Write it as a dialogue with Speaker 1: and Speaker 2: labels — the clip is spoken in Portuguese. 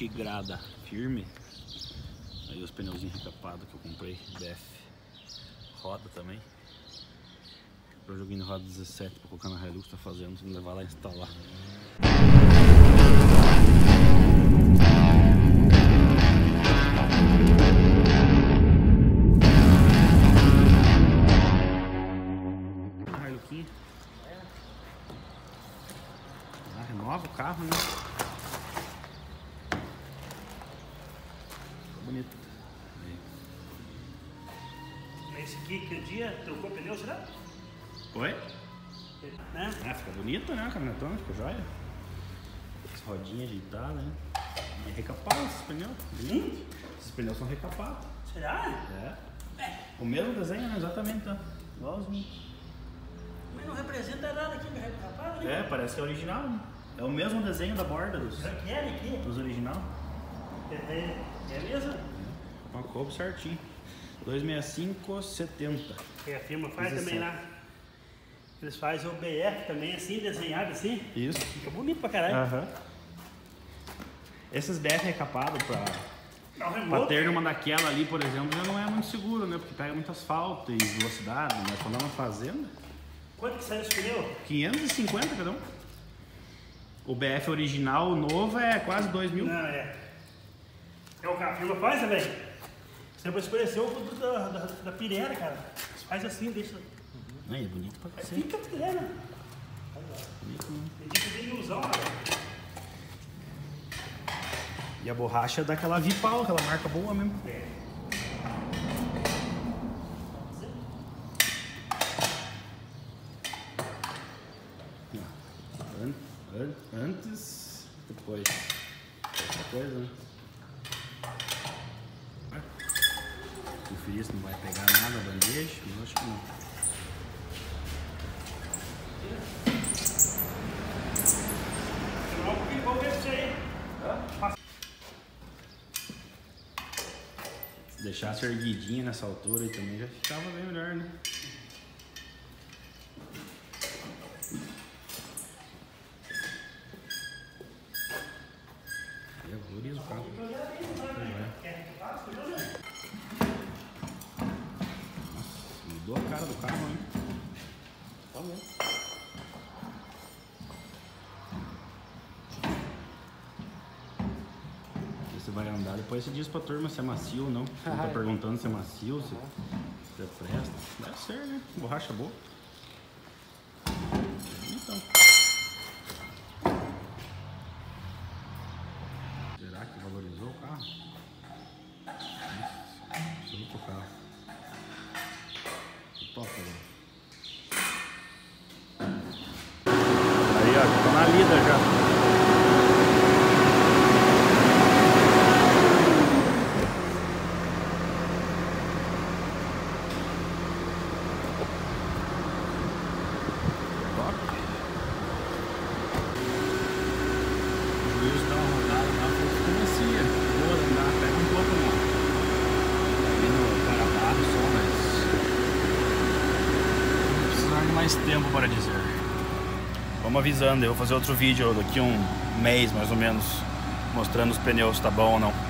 Speaker 1: tigrada firme. Aí os pneuzinhos recapados que eu comprei, BF. Roda também. Eu joguei no roda 17 pra colocar na Hilux, tá fazendo, vamos levar lá instalar. Hiluxinha. Ah, renova o carro, né? Bonito.
Speaker 2: Esse aqui, que dia trocou pneu, será?
Speaker 1: Oi?
Speaker 2: Né?
Speaker 1: Ah, fica bonito, né? A caminhonetona, ficou joia. As rodinhas ajeitadas, né? E recapado esses pneus. Bonito. Esses pneus são recapados.
Speaker 2: Será?
Speaker 1: É. O mesmo desenho, né? Exatamente, tá? Igualzinho.
Speaker 2: Mas não representa nada aqui, rapaz. né?
Speaker 1: É, parece que é original, né? É o mesmo desenho da borda dos,
Speaker 2: Será que é aqui?
Speaker 1: dos original.
Speaker 2: É, é, é mesmo?
Speaker 1: Uma coube certinho. 265,70.
Speaker 2: É, a firma faz
Speaker 1: 17.
Speaker 2: também lá. Eles fazem o BF também, assim, desenhado assim.
Speaker 1: Isso.
Speaker 2: Fica bonito pra caralho.
Speaker 1: Aham. Esses BF recapados pra, pra ter uma daquela ali, por exemplo, já não é muito seguro, né? Porque pega muito asfalto e velocidade, mas quando é uma fazenda,
Speaker 2: Quanto que saiu esse pneu?
Speaker 1: 550 cada um. O BF original, o novo, é quase 2 mil.
Speaker 2: Não, é. É o que a firma faz também. Você vai escurecer o produto da, da, da Pirena, cara. Faz assim, deixa.
Speaker 1: Aí, é bonito pra
Speaker 2: Aí
Speaker 1: cacete.
Speaker 2: fica a Pirena.
Speaker 1: Bonito, né?
Speaker 2: Tem de ilusão, cara.
Speaker 1: E a borracha é daquela Vipal, aquela marca boa mesmo.
Speaker 2: É.
Speaker 1: An- an- antes, depois. Outra coisa, né? Conferir se não vai pegar nada a bandeja, mas acho que não.
Speaker 2: Isso.
Speaker 1: Se deixasse erguidinha nessa altura aí também já ficava bem melhor, né? Eu valorizo o carro. Cara do carro, hein? Tá bom. Você vai andar, depois você diz pra turma se é macio ou não. Tá perguntando se é macio, se, se é presta. Deve ser, né? Borracha boa. Então. Será que valorizou o carro? Nossa, Absoluto carro. Agora. Aí, ó, tô na lida já. Top. O juiz dá uma rodada lá, falou que macia. Boa, andar, pega um pouco não. Ali no Carabarro só, mas. Vou precisar de mais tempo para dizer. Vamos avisando, eu vou fazer outro vídeo daqui um mês mais ou menos, mostrando os pneus, tá bom ou não.